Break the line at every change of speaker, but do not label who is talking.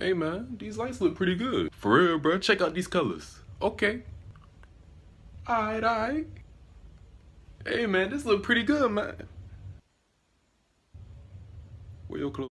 Hey man, these lights look pretty good. For real, bro. Check out these colors. Okay. Alright, alright. Hey man, this look pretty good, man. Where your clothes?